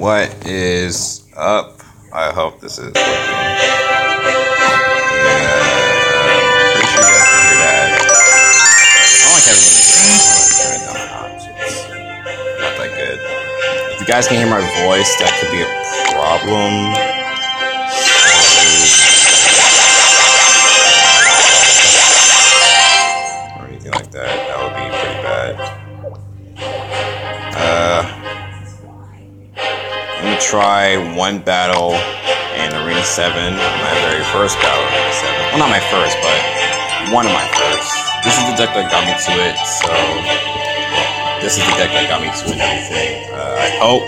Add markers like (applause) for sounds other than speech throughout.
What is up? I hope this is working. Yeah, pretty you guys can hear that. I don't like having it down notch. It's not that good. If you guys can hear my voice, that could be a problem. Try one battle in Arena 7, my very first battle in Arena 7. Well, not my first, but one of my first. This is the deck that got me to it, so this is the deck that got me to it and everything. Uh, I hope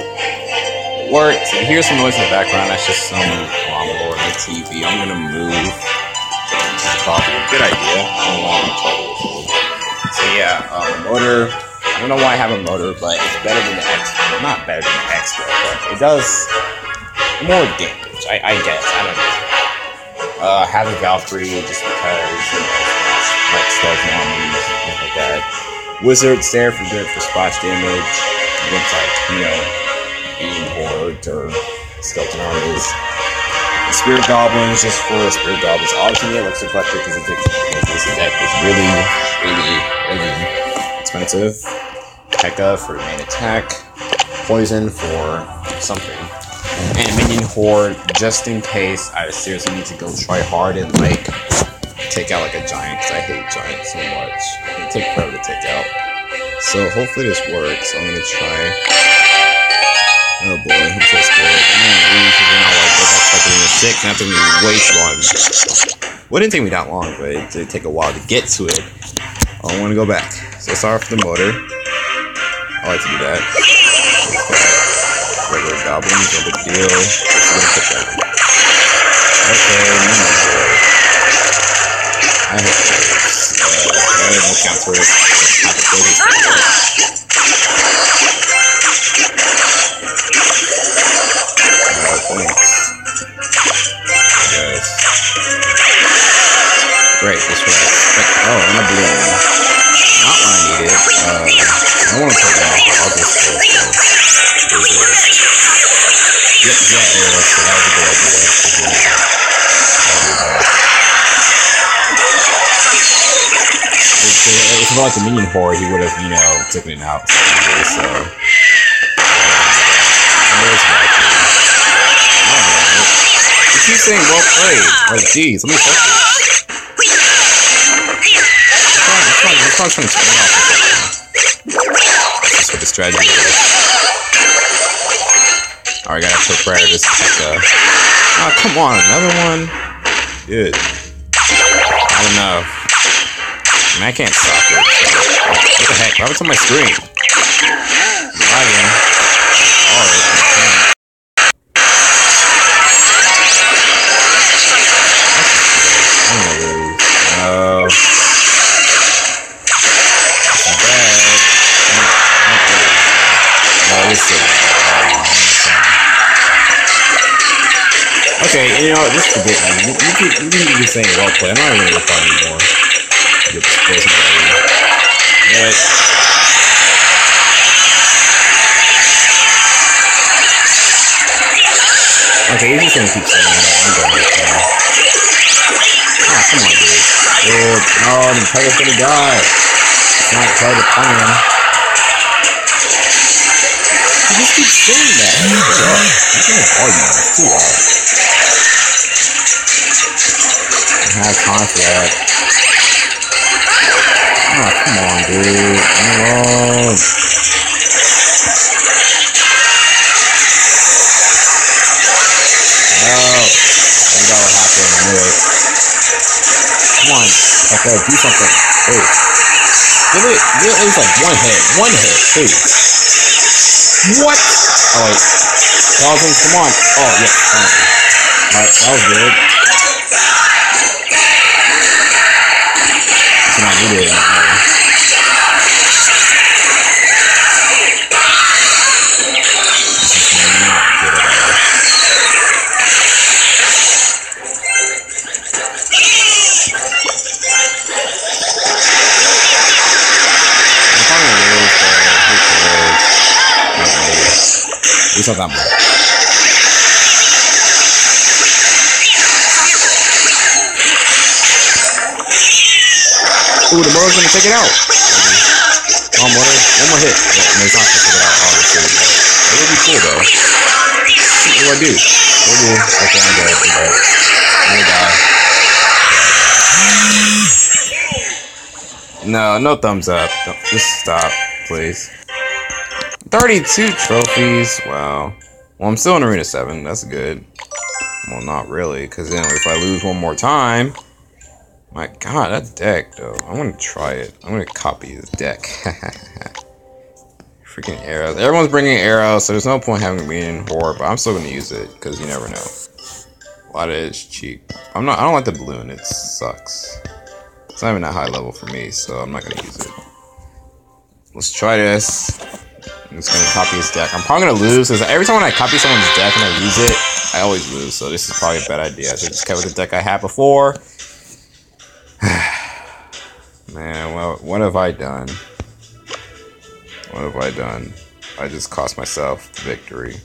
it worked. You hear some noise in the background, that's just some on the TV. I'm gonna move. Probably a good idea. So yeah, um, mortar. I don't know why I have a mortar, but it's better than the X. Not better than the X, but it does more damage. I, I guess. I don't know. Uh, have a Valkyrie just because you know, like stealth enemies and things like that. Wizard's there for good for splash damage against like you know alien hordes or skeleton armies. Spear Goblins just for Spear Goblins. Obviously, it looks eclectic because this deck is really, really, really expensive. Pekka for main attack, Poison for something, and Minion Horde just in case I seriously need to go try hard and like take out like a giant because I hate giants so much. It take forever to take out. So hopefully this works. I'm gonna try. Oh boy, I'm so scared. Man, these are not like go back fucking in six, and that took too long. Well, it didn't take me that long, but it did take a while to get to it. I want to go back. So start off the mortar. I like to do that. Regular goblins, no big deal. Gonna put that. Okay, no more. I hate. Uh, I about the minion horde, he would have, you know, taken it out. So, there's You keep saying well played. Like, geez, let me. It's not, it's not trying to turn off. That's what the strategy is. Alright, gotta prepare this Pekka. Oh, ah, come on, another one? Good. Not enough. Man, I can't stop it. What the heck? Why was on my screen? Lagging. Gonna lose. No. This is is. Okay, you know. You, you, keep, you can be saying well play. I'm not even gonna fight anymore. Get this person But Okay, he's just gonna keep saying that. I'm going with him. Ah, come on, dude. Oh, no, the Pekka's gonna die. Not part of the plan. He just keeps saying that. Up. I'm gonna argue. It's too loud. I have time Ah, come on, dude. Leave me alone. No. I think that would happen. I knew it. Come on, Pekka, do something. Wait. Give it, give it at least like one hit. One hit, please. What? Oh, wait. Thousand, come on. Oh, yeah. Alright, that was good. It's not needed anymore. This is not good at all. I'm probably gonna lose, but who cares? Not really. At least not that much. Ooh, the mortar's gonna take it out. Oh, Moro, one more hit. Yeah, no, he's not gonna take it out, obviously. It would be cool, though. What do I do? What do I do? Okay, I'm dead. I'm dead. I'm gonna die. No, no thumbs up. Just stop, please. 32 trophies. Wow. Well, I'm still in Arena 7. That's good. Well, not really, because then if I lose one more time... My god, that deck, though. I'm gonna try it. I'm gonna copy this deck. (laughs) Freaking arrows. Everyone's bringing arrows, so there's no point having me in horror, but I'm still gonna use it, because you never know. A lot of it's cheap. I'm not- I don't like the balloon. It sucks. It's not even that high level for me, so I'm not gonna use it. Let's try this. I'm just gonna copy his deck. I'm probably gonna lose because every time when I copy someone's deck and I use it, I always lose. So this is probably a bad idea. I should just kept with the deck I had before. Man, well, what have I done? What have I done? I just cost myself victory.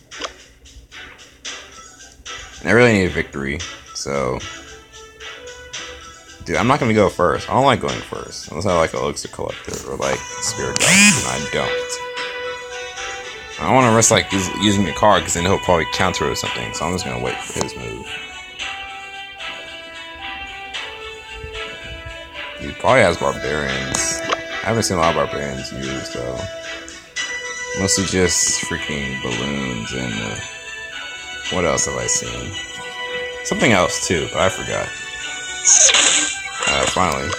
And I really need a victory, so Dude, I'm not gonna go first. I don't like going first. Unless I like Elixir Collector or like Spirit and I don't. I don't want to risk like using the card because then he'll probably counter or something. So I'm just gonna wait for his move. He probably has barbarians. I haven't seen a lot of barbarians used though. Mostly just freaking balloons and uh, what else have I seen? Something else too, but I forgot. Uh, finally.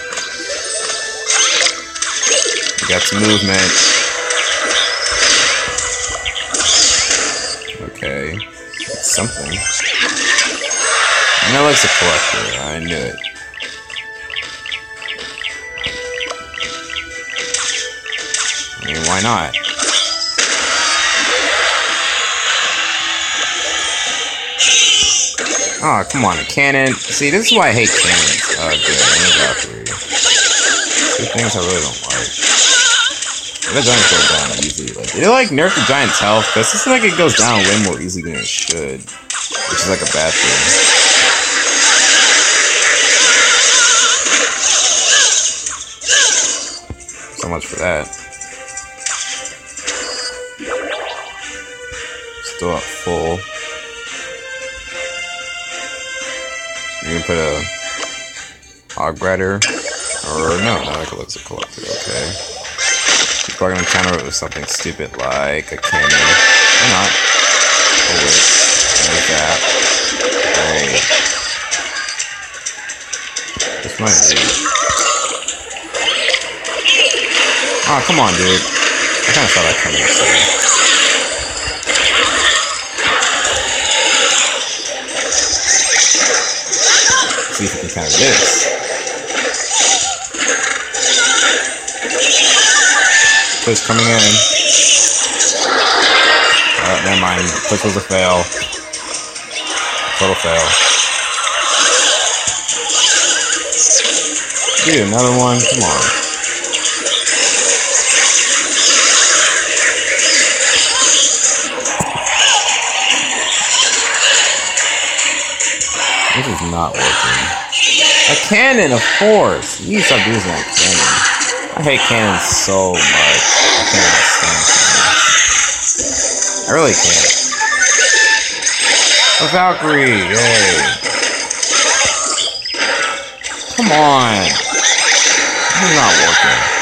We got some movement. Okay. It's something. And that elixir collector. I knew it. Mean, why not? Oh, come on, a cannon. See, this is why I hate cannons. Uh, oh, good. I got three. Two things I really don't like. The giants go down easy. Like, it like nerf the giant's health? This is like it goes down way more easy than it should. Which is like a bad thing. So much for that. Still at full. You can put a hog rider, or no, not like a elixir collector. Okay, he's probably gonna counter it with something stupid like a cannon, or not. A whip, like that. Great. This might be. Oh, come on, dude. I kind of thought I'd come in this. Push coming in. Oh, never mind. Push was a fail. Total fail. Dude, another one. Come on. This is not working. Cannon, of course. You stop using that cannon. I hate cannons so much. I cannot stand cannons. I really can't. A Valkyrie, yay. Come on. This is not working.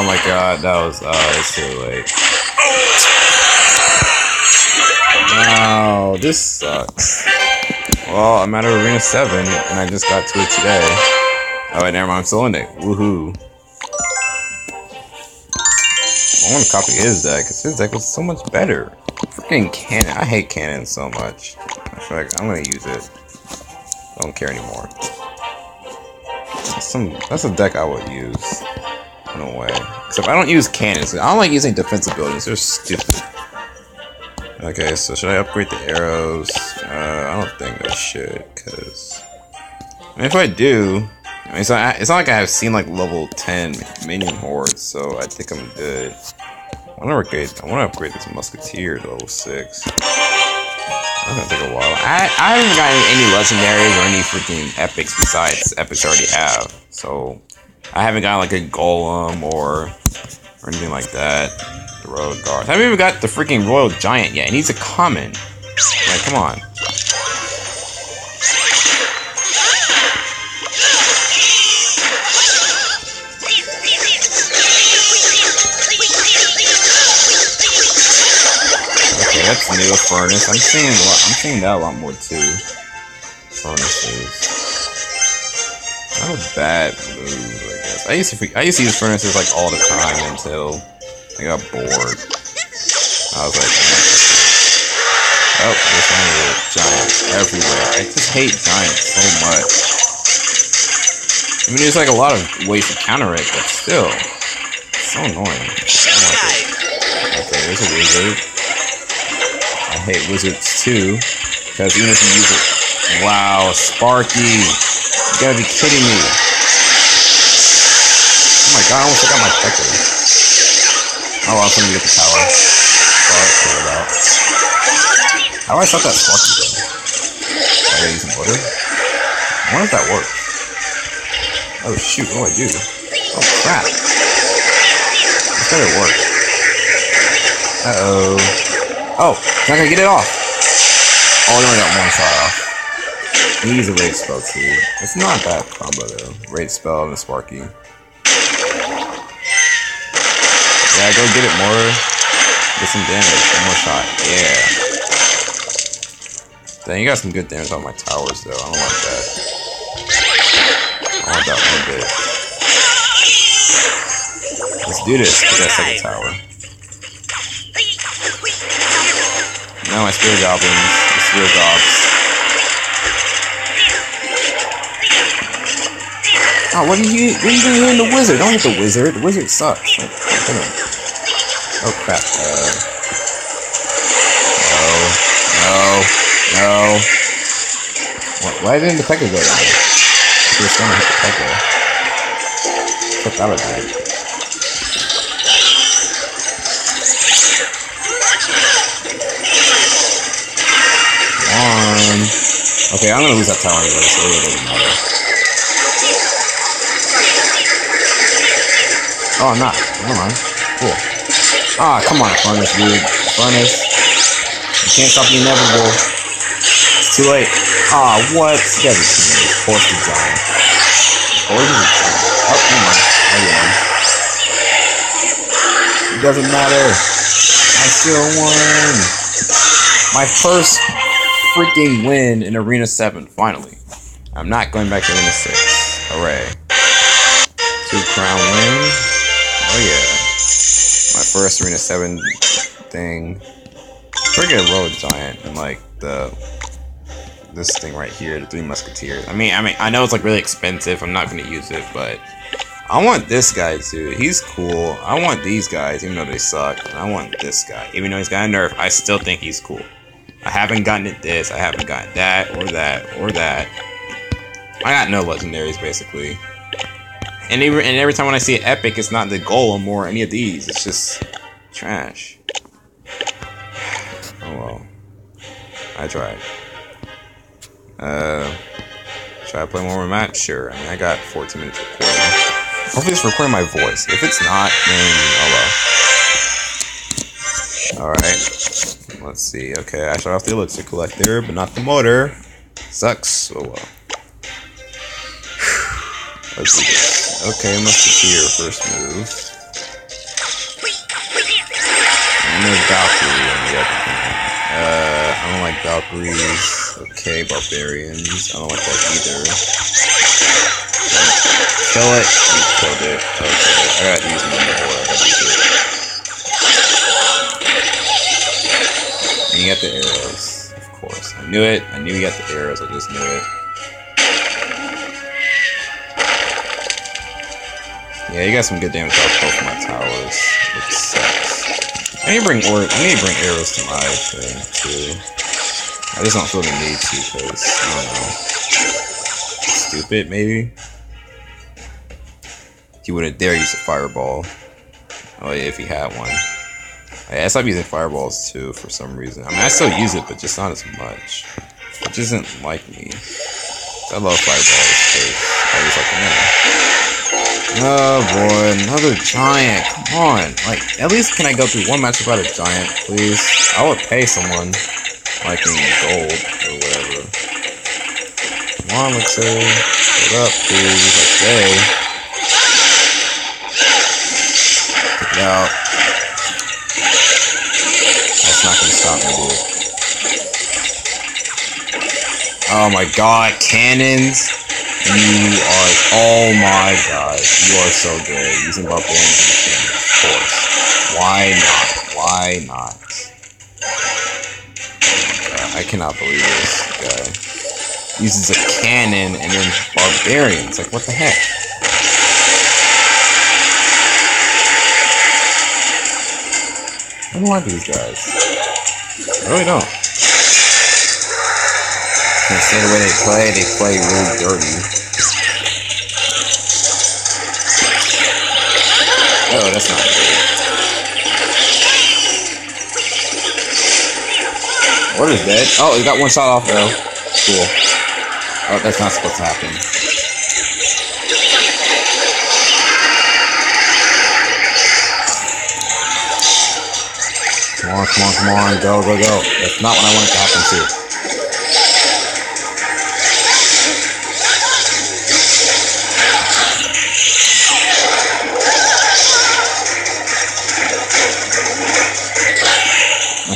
Oh my god, that was, oh, it's too late. No, this sucks. Well, I'm at Arena 7, and I just got to it today. Oh, wait, never mind, I'm still in it. Woohoo. I want to copy his deck, because his deck was so much better. Freaking cannon. I hate cannon so much. I feel like I'm going to use it. I don't care anymore some that's a deck I would use. No way. Except I don't use cannons. I don't like using defensive buildings. They're stupid. Okay, so should I upgrade the arrows? Uh, I don't think I should, because... mean, if I do, I mean, it's not, it's not like I've seen like level 10 minion hordes, so I think I'm good. I want to upgrade. I want to upgrade this musketeer to level six. That's gonna take a while. I I haven't gotten any legendaries or any freaking epics besides epics I already have. So I haven't gotten like a golem or or anything like that. The royal guard. I haven't even got the freaking royal giant yet. And he's a common. Like, come on. Okay, that's new. Furnace. I'm seeing a lot. I'm seeing that a lot more too. Furnaces. Not a bad move, I used to I used to use furnaces like all the time until I got bored. I was like, oh, there's another giants everywhere. I just hate giants so much. I mean, there's like a lot of ways to counter it, but still, it's so annoying. Like. Okay, there's a wizard. I hate wizards too, because even if you use it, wow, Sparky, you gotta be kidding me. Oh I almost took out my Pekka. Oh, well, I'm gonna get the clear it out. How I stop that? I gotta some water? I wonder if that works. Oh shoot, what do I do? Oh crap. This better work. Uh-oh. Oh, not gonna get it off. Oh, I only got one shot off. He's a rage spell too. It's not that combo though. Rage spell and a Sparky. Go get it more. Get some damage. One more shot. Yeah. Dang, you got some good damage on my towers though. I don't like that. I want that one bit. Let's do this. Get that second tower. Now my spear goblins, the spirit gobs. Oh, ah, what are you? What are you doing the wizard? Don't hit the wizard. The wizard sucks. Like, oh crap. Uh, no, no, no. Why didn't the pekka go down? He was gonna hit the pekka. Put that away. on. Okay, I'm gonna lose that tower anyway, so it doesn't matter. Oh, I'm not. Never mind. Cool. Ah, come on, Furnace, dude. Furnace. You can't stop the inevitable. It's too late. Ah, what? You guys are too late. Force the giant. Oh, never mind. Oh, yeah. It doesn't matter. I still won. My first freaking win in Arena 7, finally. I'm not going back to Arena 6. Hooray. Two crown win. Oh yeah. First Arena 7 thing. Freaking Royal Giant and like the this thing right here, the Three Musketeers. I mean, I mean, I know it's like really expensive. I'm not gonna use it, but I want this guy too. He's cool. I want these guys, even though they suck. And I want this guy, even though he's got a nerf. I still think he's cool. I haven't gotten it this. I haven't gotten that or that or that. I got no legendaries basically. And every, and every time when I see an epic, it's not the golem or any of these. It's just trash. Oh well. I tried. Uh, should I play one more match? Sure. I mean, I got 14 minutes recording. Hopefully, it's recording my voice. If it's not, then oh well. Alright. Let's see. Okay, I shut off the elixir collector, but not the mortar. Sucks. Oh well. Let's do this. Okay, musketeer first move. And there's Valkyrie on the other thing. Uh, I don't like Valkyries. Okay, barbarians. I don't like that either. Kill it. You killed it. Okay, I gotta use my more. I gotta use it. And you got the arrows, of course. I knew it. I knew you got the arrows. I just knew it. Yeah, you got some good damage off both my towers, which sucks. I need to bring or I need to bring arrows to my thing too. I just don't feel the need to because I don't know. Stupid, maybe. He wouldn't dare use a fireball. Oh, yeah, if he had one. I stopped using fireballs too for some reason. I mean, I still use it, but just not as much. Which isn't like me. I love fireballs because Oh boy, another giant. Come on. Like, at least can I go through one match without a giant, please? I would pay someone, like in gold or whatever. Come on. What up, please? Okay. Take out. That's not gonna stop me, dude. Oh my god, cannons! You are, oh my god, you are so good. Using barbarians and of course. Why not? Why not? Uh, I cannot believe this guy. Uses a cannon and then barbarians. Like, what the heck? I don't like these guys. I really don't. Can't stand the way they play. They play really dirty. Oh, that's not good. What is that? Oh, he got one shot off though. Cool. Oh, that's not supposed to happen. Come on, come on, come on, go, go, go. That's not what I wanted to happen to.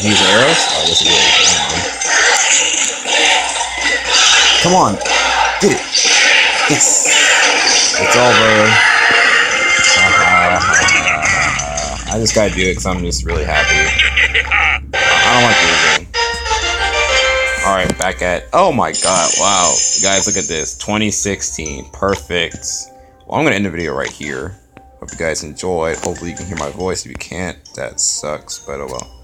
Use arrows? Oh, it is. Come on. Get it. Yes. It's over. I just gotta do it because I'm just really happy. I don't like losing. Alright, back at. Oh my god, wow. Guys, look at this. 2016. Perfect. Well, I'm gonna end the video right here. Hope you guys enjoyed. Hopefully, you can hear my voice. If you can't, that sucks, but oh well.